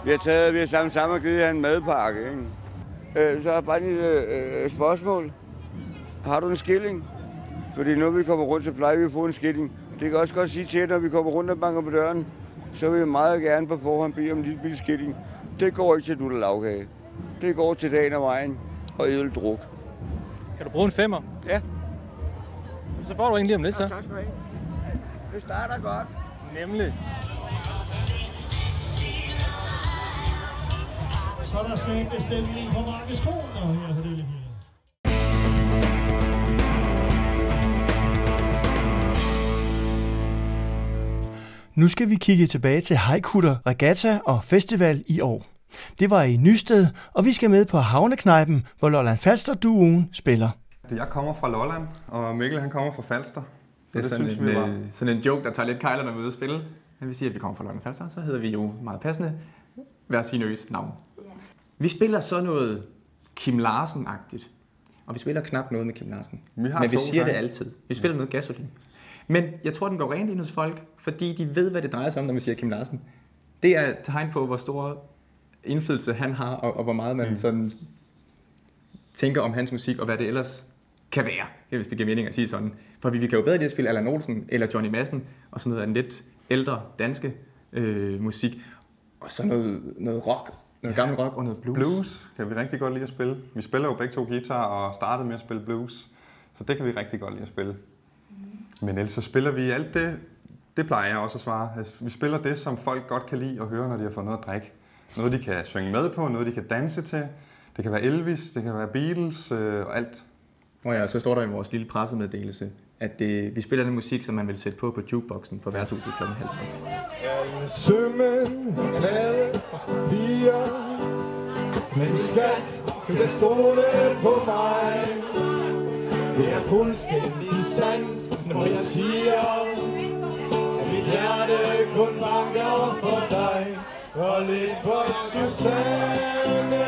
vi har taget, vi har sammen sammen og givet en madpakke, ikke? Øh, så har jeg bare lige øh, øh et spørgsmål. Har du en skilling? Fordi når vi kommer rundt, så plejer vi at få en skilling. Det kan også godt sige til, at når vi kommer rundt og banker på døren, så vil jeg meget gerne på forhånd bede om en lille bitte skilling. Det går ikke til du der lavkage. Det går til dagen og vejen og edel druk. Kan du bruge en femmer? Ja. Så får du en lige om lidt, så. tak skal du have. Det starter godt. Nemlig. Så er der sænkende stemning på Markets Kron, og her på det Nu skal vi kigge tilbage til Haikutter Regatta og Festival i år. Det var i Nysted, og vi skal med på Havneknejpen, hvor Lolland Falster duoen spiller. Jeg kommer fra Lolland, og Mikkel han kommer fra Falster. Så Det er det, sådan, synes en, vi var... øh, sådan en joke, der tager lidt kejler, når vi er ude at spille. Det vil sige, at vi kommer fra London Falster, så hedder vi jo meget passende hver sin øs navn. Vi spiller så noget Kim Larsen-agtigt. Og vi spiller knap noget med Kim Larsen. Vi har Men vi siger det sange. altid. Vi spiller noget gasolin. Men jeg tror, den går rent ind hos folk, fordi de ved, hvad det drejer sig om, når man siger Kim Larsen. Det er et tegn på, hvor stor indflydelse han har, og, og hvor meget man mm. sådan tænker om hans musik, og hvad det ellers kan være, hvis det giver mening at sige sådan. For vi, vi kan jo bedre lide at spille Allan Olsen eller Johnny Madsen, og sådan noget af den lidt ældre danske øh, musik, og så noget, noget rock, noget gammel rock og noget blues. Blues kan vi rigtig godt lide at spille. Vi spiller jo begge to guitar og startede med at spille blues. Så det kan vi rigtig godt lide at spille. Men ellers så spiller vi alt det, det plejer jeg også at svare. Altså, Vi spiller det, som folk godt kan lide at høre, når de har fået noget at drikke. Noget, de kan synge med på, noget, de kan danse til. Det kan være Elvis, det kan være Beatles øh, og alt. Og ja, så står der i vores lille pressemeddelelse, at det, vi spiller den musik, som man vil sætte på på jukeboxen på værtshuset kl. halv. Alle sømænd, glade piger Men skat, du kan stole på mig Det er fuldstændig sandt, når jeg siger At mit hjerte kun banker for dig Og lidt for Susanne.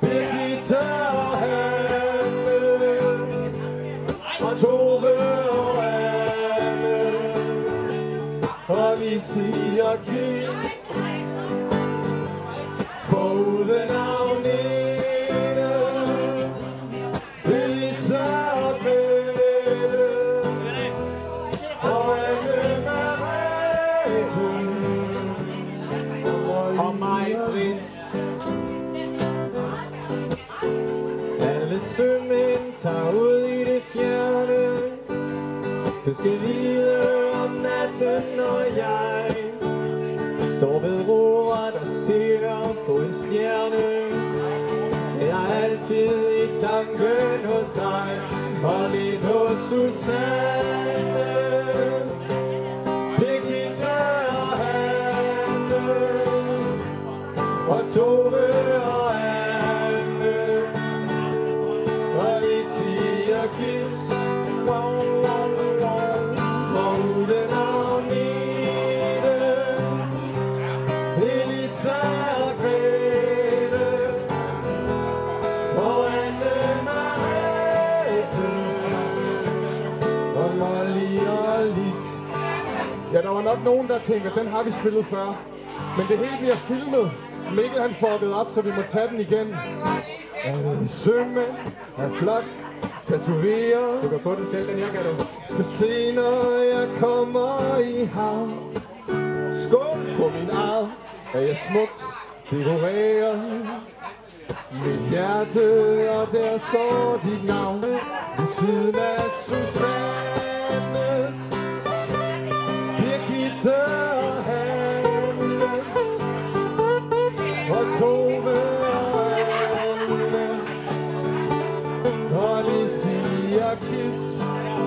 Birgitta og Hanne Og Tove og Anne. Og vi siger kig der tænker, den har vi spillet før. Men det hele bliver filmet. Mikkel han fuckede op, så vi må tage den igen. Alle sømænd er flot tatoveret. Du kan få det selv, den her kan du. Skal se, når jeg kommer i havn. Skål på min arm, er jeg smukt dekoreret. Mit hjerte, og der står dit navn ved siden af Susannes. Jesus.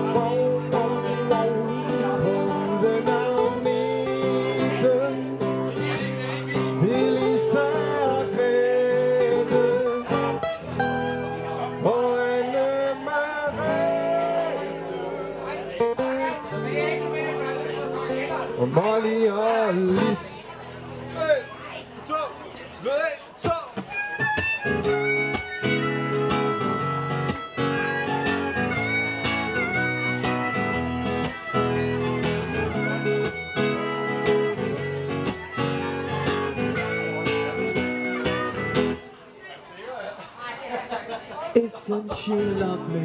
Isn't she lovely?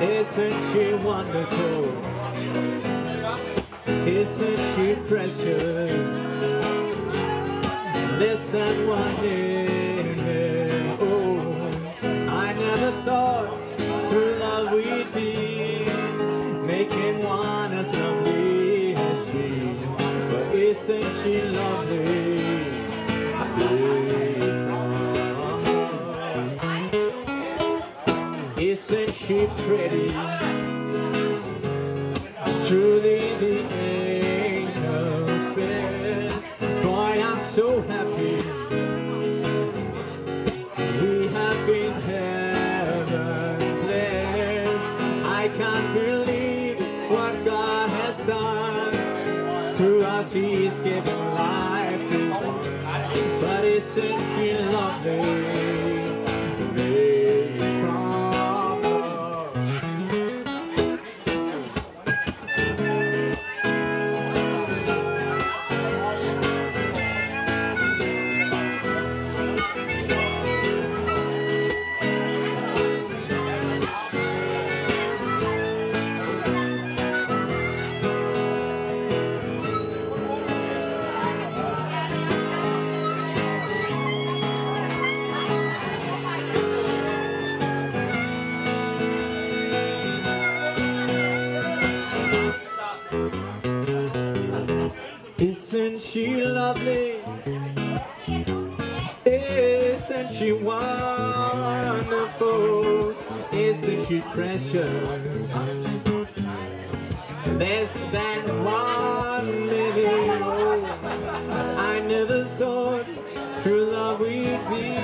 Isn't she wonderful? Isn't she precious? Less than one minute. Pretty? Wonderful? Isn't she precious? Less than one minute. Oh, I never thought through love we'd be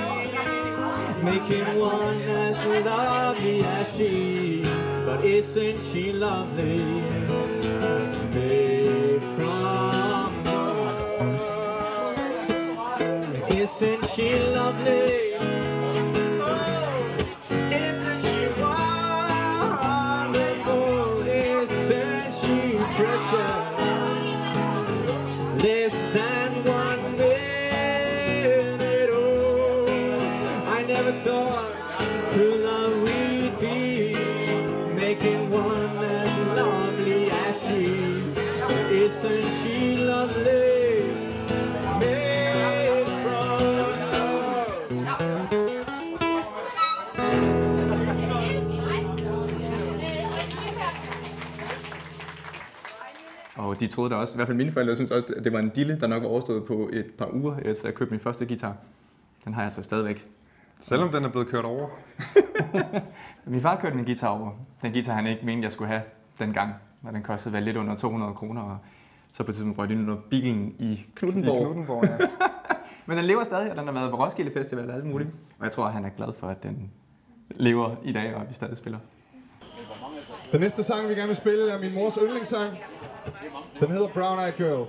making one as lovely as she. But isn't she lovely? Troede da også, i hvert fald mine forældre, synes også, at det var en dille, der nok var overstået på et par uger, efter jeg købte min første guitar. Den har jeg så stadigvæk. Selvom den er blevet kørt over? <laughs> Min far kørte min guitar over. Den guitar, han ikke mente, jeg skulle have dengang. Og den kostede vel lidt under 200 kroner. Og så på et tidspunkt røg den under bilen i Knuttenborg. I Knuthenborg, ja. <laughs> Men den lever stadig, og den har været på Roskilde Festival og alt muligt. Og jeg tror, at han er glad for, at den lever i dag, og at vi stadig spiller. Den næste sang, vi gerne vil spille, er min mors yndlingssang. Den hedder Brown Eyed Girl.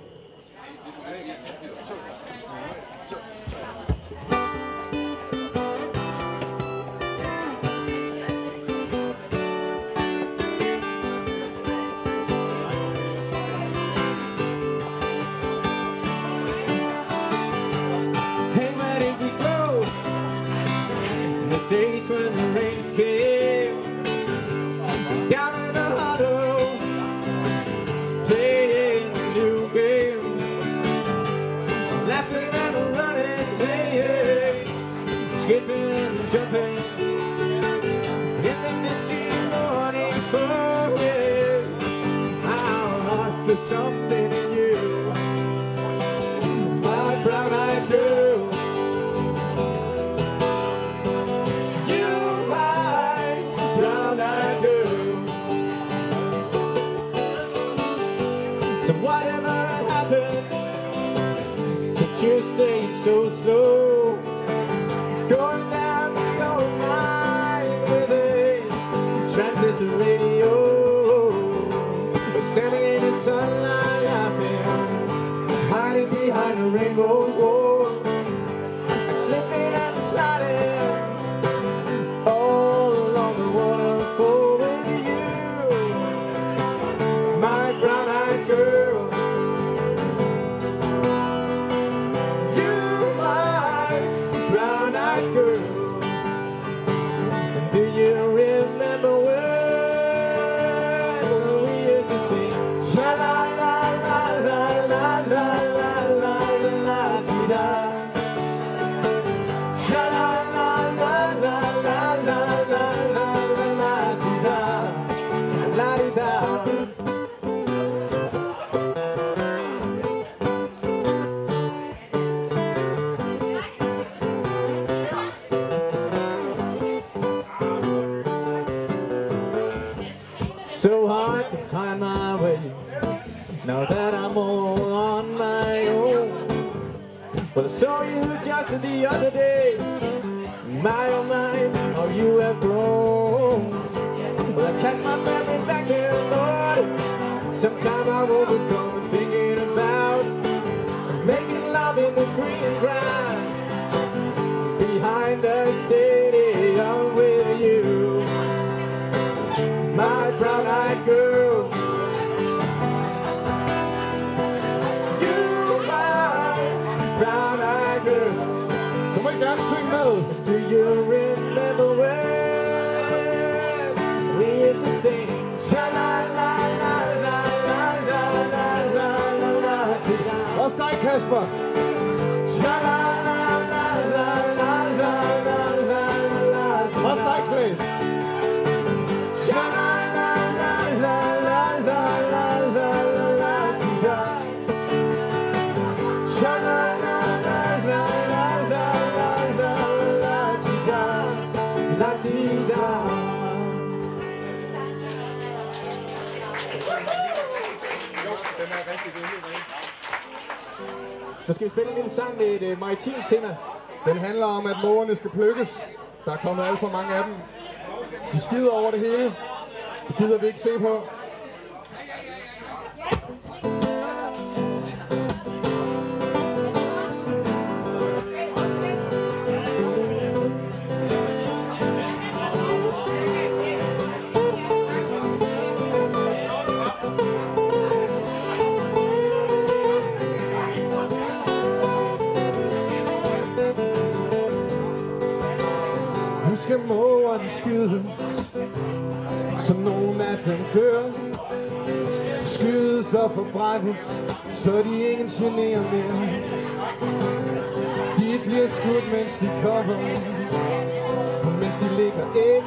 Nu skal vi spille en lille sang med et uh, maritimt tema. Den handler om, at mågerne skal plukkes. Der er kommet alt for mange af dem. De skider over det hele. Det gider vi ikke se på. Mågerne skydes Som nogen af dem dør. Skydes og forbrændes Så de ingen generer mere. De bliver skudt mens de kommer Og mens de ligger æg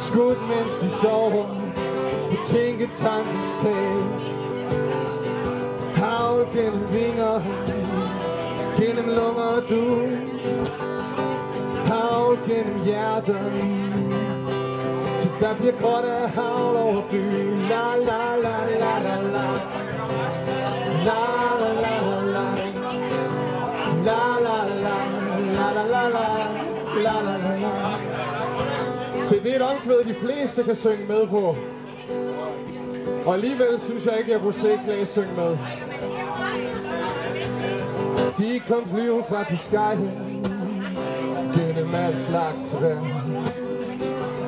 Skudt mens de sover På tænketankens tag. Havl gennem vinger Gennem lunger du havl gennem Til der bliver gråt af havl over byen La la la la la la La la la la la La la la la la la la La la la la Se, det er et omkvæd, de fleste kan synge med på. Og alligevel synes jeg ikke, jeg kunne se Klaas synge med. De kom flyve fra Biscayen denne mands slags vand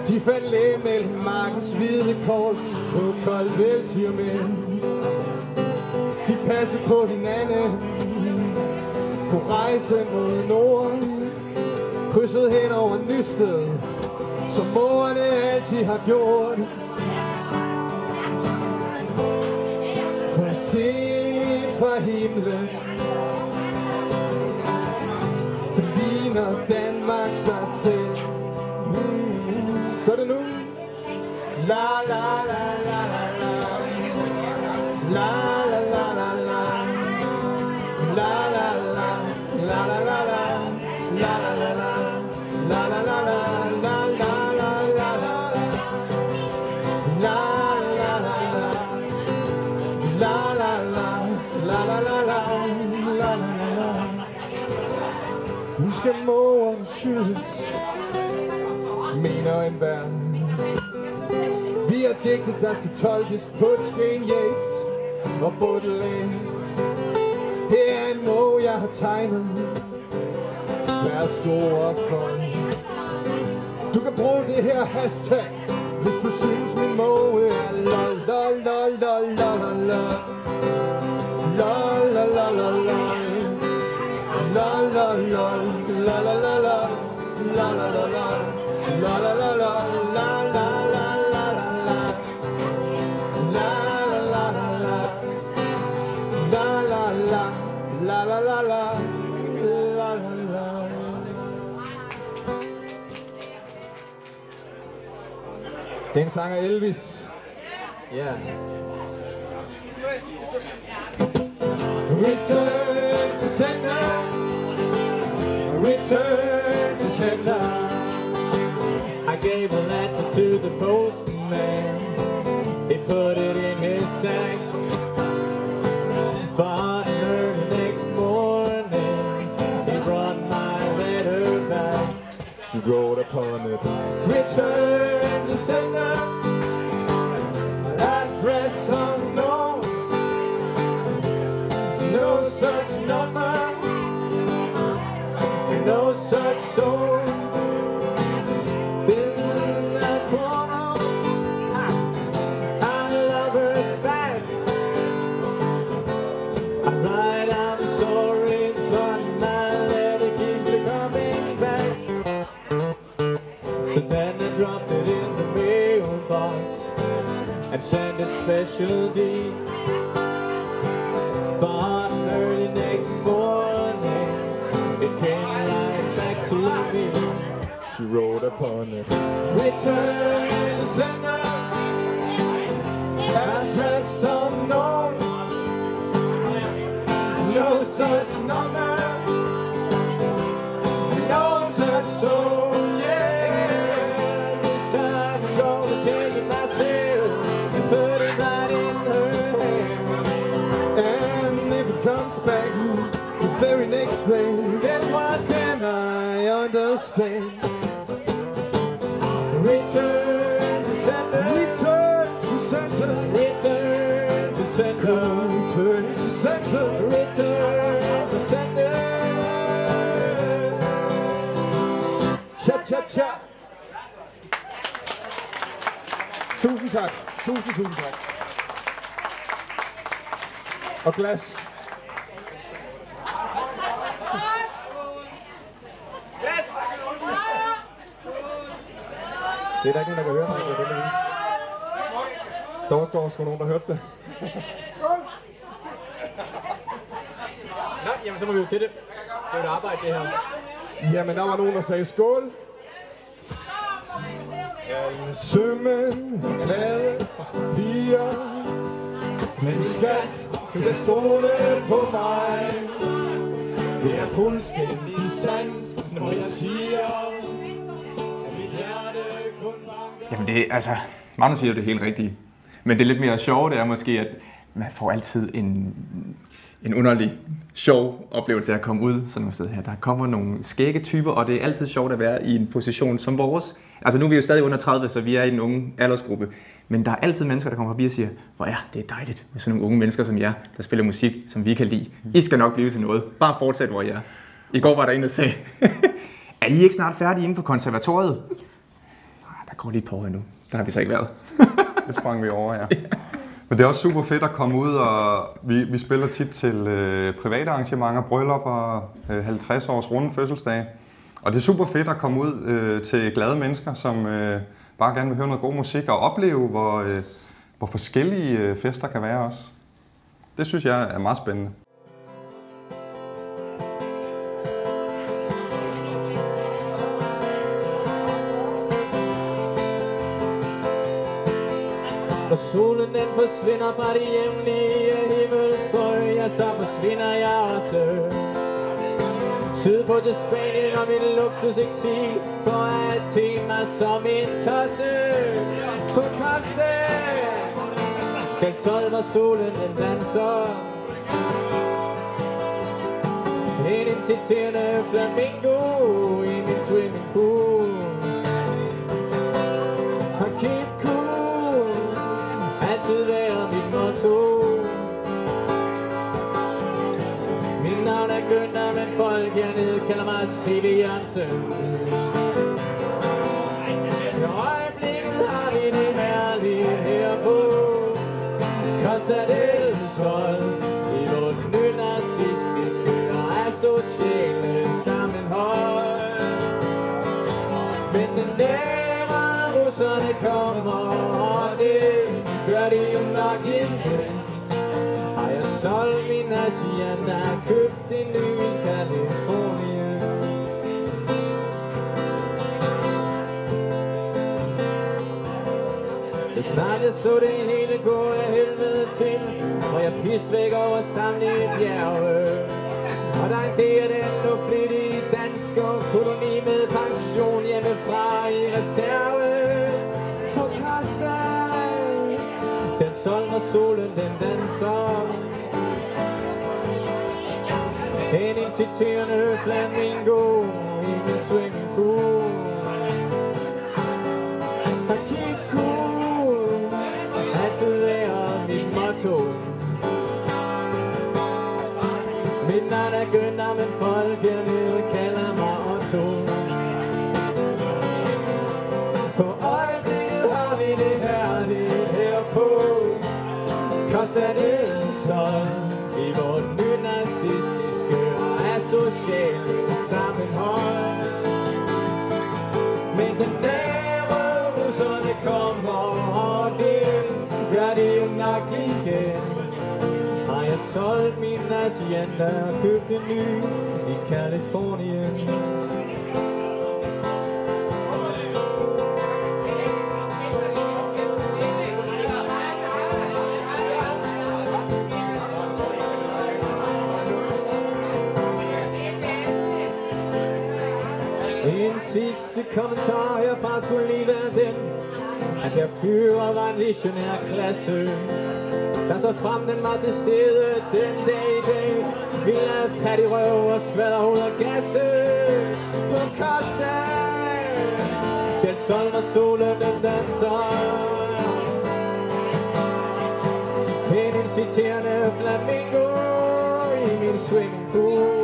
De fandt læge mellem markens hvide kors På kold koldvælsirmænd De passede på hinanden På rejse mod nord. Krydset hen over Nysted Som morerne altid har gjort. For at se fra himlen ligner Danmark La la la. la. Mener verden Vi er digte, der skal tolkes på et skæn Yates og Baudelaire Her er en måge, jeg har tegnet. Værsgo og fond Du kan bruge det her hashtag. Den sang er Elvis. Ja. Return to sender Return to sender I gave a letter to the postman He put it in his sack wrote upon it. Return to sender, special D. But early next morning, it came right back to me. She wrote upon it, return to sender, address unknown. No such number, Tusind tak. Tusind, tusind tak. Og glas. Yes! Det er der ikke nogen, der kan høre mig. Det er der Der står sgu nogen, der hørte det. Nå, jamen så må vi jo til det. Det er jo et arbejde, det her. Jamen, der var nogen, der sagde skål. Alle sømmen, glade piger. Men skat, du kan stole på mig. Det er fuldstændig sandt, når jeg siger, at mit hjerte kun banker. Jamen det, altså, Magnus siger jo det helt rigtige. Men det lidt mere sjove, det er måske, at man får altid en, en underlig sjov oplevelse at komme ud sådan nogle steder her. Der kommer nogle skægge typer, og det er altid sjovt at være i en position som vores. Altså nu er vi jo stadig under 30, så vi er i en unge aldersgruppe. Men der er altid mennesker, der kommer forbi og siger, hvor er det er dejligt med sådan nogle unge mennesker som jer, der spiller musik, som vi kan lide. I skal nok blive til noget. Bare fortsæt, hvor I er. I går var der en, der sagde, <laughs> er I ikke snart færdige inde på konservatoriet? Nej, der går lige et par år endnu. Der har vi så ikke været. <laughs> Det sprang vi over, ja. <laughs> Men det er også super fedt at komme ud, og vi, vi spiller tit til øh, private arrangementer, bryllupper, øh, 50 års runde fødselsdage. Og det er super fedt at komme ud øh, til glade mennesker, som øh, bare gerne vil høre noget god musik og opleve, hvor, øh, hvor forskellige øh, fester kan være også. Det synes jeg er meget spændende. Når solen den forsvinder fra de hjemlige himmelstrøg, ja, så forsvinder jeg også. Sydpå til Spanien og min luksus eksil, for at tænke mig som en tosse. På kaste! del Sol, hvor solen den danser. En inciterende flamingo i min swimmingpool. Og keep kalder mig C.V. Jørgensen. I øjeblikket har vi det herlige her på Costa del Sol i vort nynazistiske og asociale sammenhold. Men den nære russerne kommer, og det gør de jo nok ikke. Har jeg solgt min Asiana, købt en ny i Så snart jeg så det hele gå af helvede til, Og jeg pist væk over samtlige bjerge. Og der er en del af den nu flittige dansker koloni med pension hjemmefra i reserve. På Costa, den sol, og solen den danser. En inciterende flamingo i min swimmingpool. Mit begynder, men folk hernede kalder mig Otto. For øjeblikket har vi det herligt her på Costa del Sol I vort nynazistiske og asociale sammenhold solgt min asiander og købt en ny i Kalifornien En sidste kommentar herfra skulle lige være den At jeg fyrer var en visionær klasse. Der så frem den var til stede den dag i dag. Vi er fat i røv og skvatter hoved og gasse På Costa Den sol når solen den danser. En inciterende flamingo i min swimmingpool.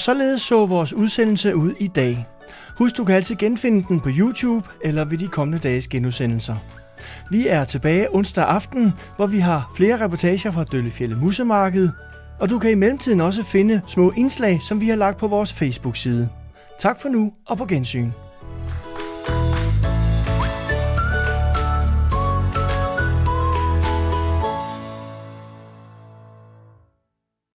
Og således så vores udsendelse ud i dag. Husk, du kan altid genfinde den på YouTube eller ved de kommende dages genudsendelser. Vi er tilbage onsdag aften, hvor vi har flere reportager fra Døllefjælde Musemarked, og du kan i mellemtiden også finde små indslag, som vi har lagt på vores Facebook-side. Tak for nu og på gensyn.